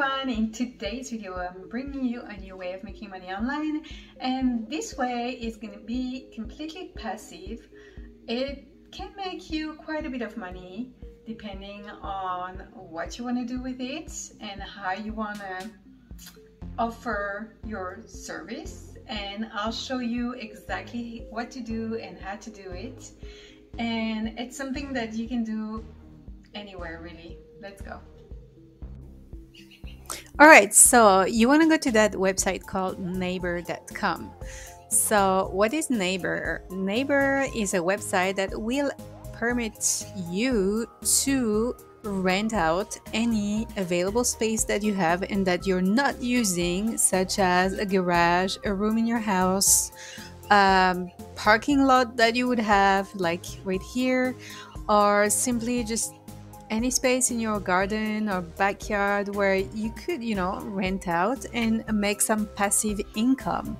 everyone! In today's video I'm bringing you a new way of making money online and this way is going to be completely passive. It can make you quite a bit of money depending on what you want to do with it and how you want to offer your service and I'll show you exactly what to do and how to do it and it's something that you can do anywhere really. Let's go. All right, so you want to go to that website called neighbor.com. So, what is Neighbor? Neighbor is a website that will permit you to rent out any available space that you have and that you're not using, such as a garage, a room in your house, um, parking lot that you would have, like right here, or simply just any space in your garden or backyard where you could, you know, rent out and make some passive income.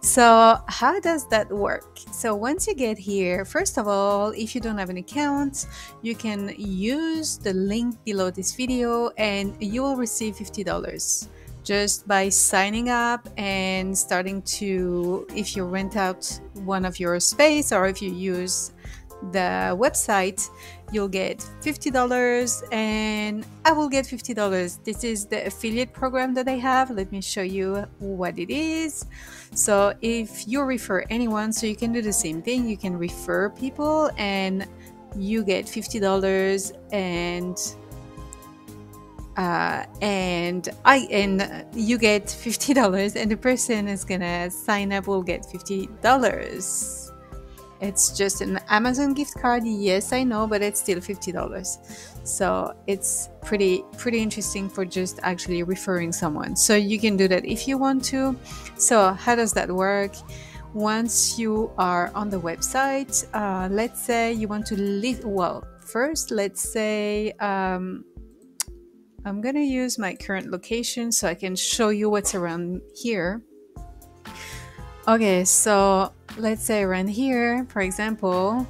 So, how does that work? So, once you get here, first of all, if you don't have an account, you can use the link below this video and you will receive $50 just by signing up and starting to if you rent out one of your space or if you use the website, you'll get $50 and I will get $50. This is the affiliate program that I have. Let me show you what it is. So if you refer anyone, so you can do the same thing, you can refer people and you get $50 and uh, and I and you get fifty dollars, and the person is gonna sign up will get fifty dollars. It's just an Amazon gift card. Yes, I know, but it's still $50. So it's pretty pretty interesting for just actually referring someone. So you can do that if you want to. So how does that work? Once you are on the website, uh, let's say you want to leave. Well, first, let's say um, I'm gonna use my current location so I can show you what's around here. Okay, so let's say around here, for example,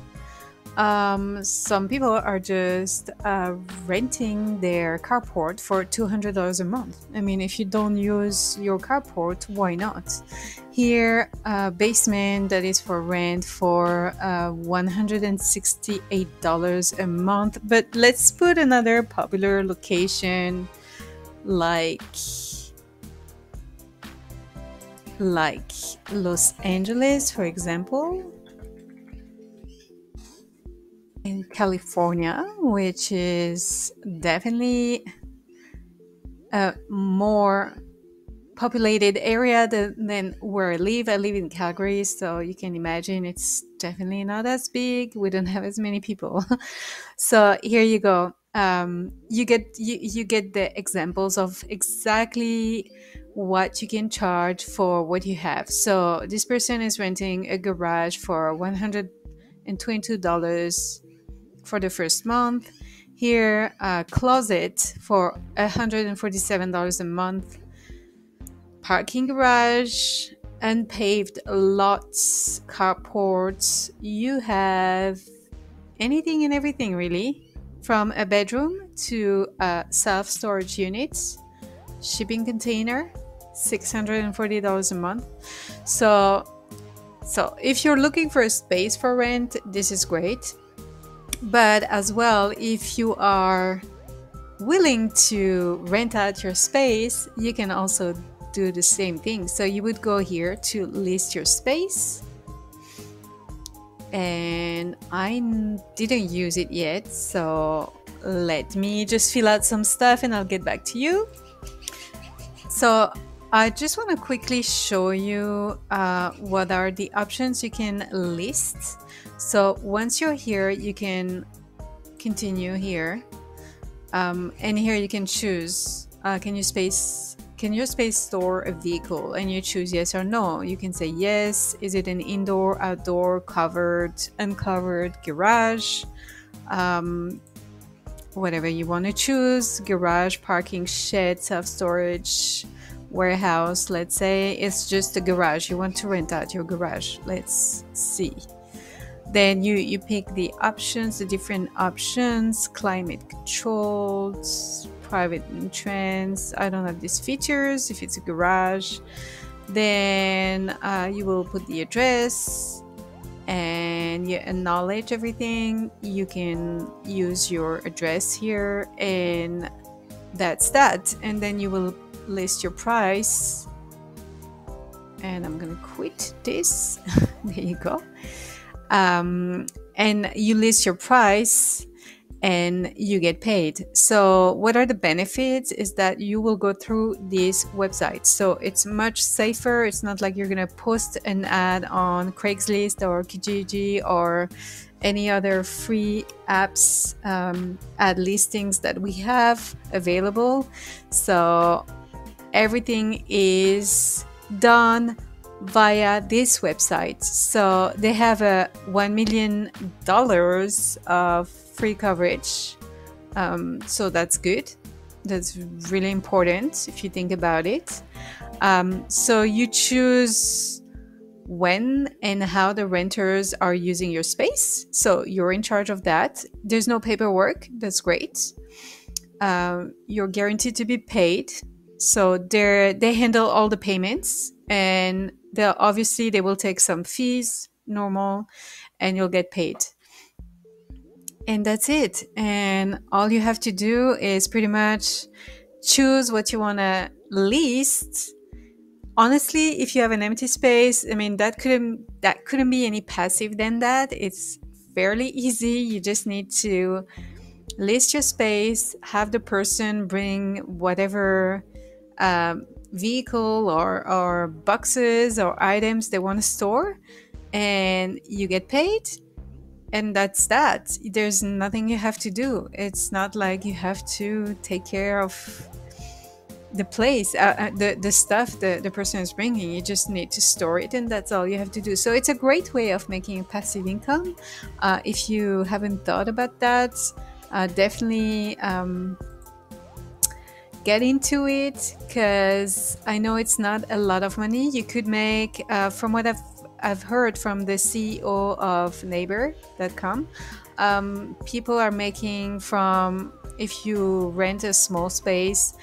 um, some people are just uh, renting their carport for $200 a month. I mean, if you don't use your carport, why not? Here, uh, basement that is for rent for uh, $168 a month. But let's put another popular location like like Los Angeles, for example, in California, which is definitely a more populated area than, where I live. I live in Calgary, so you can imagine it's definitely not as big. We don't have as many people. so here you go. Um, you get you, you get the examples of exactly what you can charge for what you have. So this person is renting a garage for $122 for the first month. Here, a closet for $147 a month. Parking garage, unpaved lots, carports. You have anything and everything really, from a bedroom to a self storage unit, shipping container, $640 a month. So so if you're looking for a space for rent, this is great. But as well, if you are willing to rent out your space, you can also do the same thing. So you would go here to list your space. And I didn't use it yet, so let me just fill out some stuff and I'll get back to you. So I just want to quickly show you uh, what are the options you can list. So once you're here, you can continue here. Um, and here you can choose, uh, can you space, can your space store a vehicle? And you choose yes or no. You can say yes. Is it an indoor, outdoor, covered, uncovered, garage? Um, whatever you want to choose, garage, parking, shed, self-storage, warehouse let's say it's just a garage you want to rent out your garage let's see then you you pick the options the different options climate controlled private entrance. I don't have these features. If it's a garage, then uh, you will put the address and you acknowledge everything. You can use your address here, and that's that. And then you will list your price. And I'm gonna quit this. there you go. Um, and you list your price and you get paid. So, what are the benefits? Is that you will go through this website. So, it's much safer. It's not like you're going to post an ad on Craigslist or Kijiji or any other free apps um, ad listings that we have available. So, everything is done via this website. So they have a $1 million of free coverage. Um, so that's good. That's really important if you think about it. Um, so you choose when and how the renters are using your space. So you're in charge of that. There's no paperwork. That's great. Um, you're guaranteed to be paid. So they they handle all the payments and they obviously they will take some fees normal and you'll get paid. And that's it. And all you have to do is pretty much choose what you want to list. Honestly if you have an empty space i mean that couldn't that couldn't be any passive than that. It's fairly easy. You just need to list your space have the person bring whatever um, vehicle or, or boxes or items they want to store and you get paid and that's that. There's nothing you have to do. It's not like you have to take care of the place uh, uh, the, the stuff the, the person is bringing. You just need to store it and that's all you have to do. So it's a great way of making a passive income. Uh, if you haven't thought about that uh, definitely um, get into it because I know it's not a lot of money. You could make, uh, from what I've, I've heard from the CEO of Neighbor.com, um, people are making from, if you rent a small space,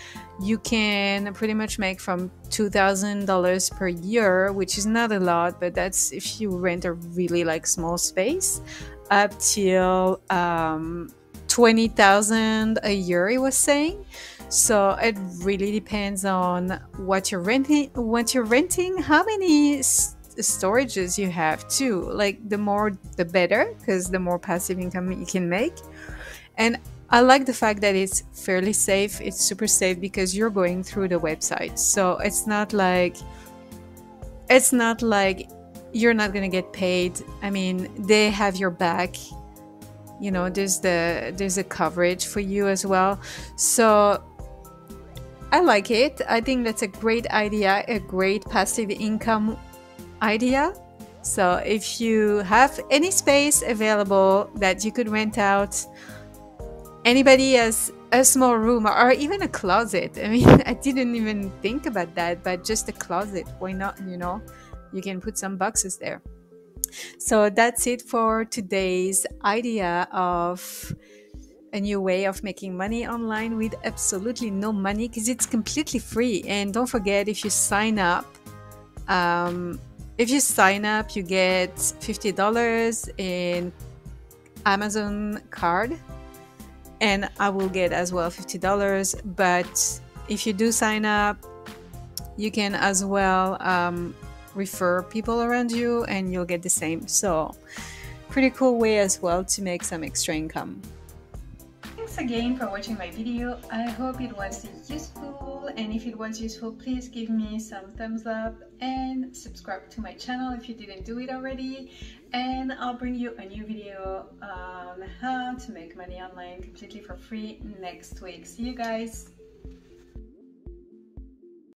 you can pretty much make from $2,000 per year, which is not a lot, but that's if you rent a really like small space, up till um, 20,000 a year, he was saying. So it really depends on what you're renting, what you're renting, how many storages you have too. Like the more the better because the more passive income you can make. And I like the fact that it's fairly safe. It's super safe because you're going through the website. So it's not like it's not like you're not going to get paid. I mean, they have your back you know there's the there's a coverage for you as well so I like it. I think that's a great idea, a great passive income idea. So if you have any space available that you could rent out, anybody has a small room or even a closet. I mean, I didn't even think about that, but just a closet. Why not? You know, you can put some boxes there. So that's it for today's idea of a new way of making money online with absolutely no money because it's completely free. And don't forget, if you sign up, um, if you sign up, you get $50 in Amazon card, and I will get as well $50. But if you do sign up, you can as well um, refer people around you and you'll get the same. So, pretty cool way as well to make some extra income again for watching my video. I hope it was useful and if it was useful please give me some thumbs up and subscribe to my channel if you didn't do it already and I'll bring you a new video on how to make money online completely for free next week. See you guys!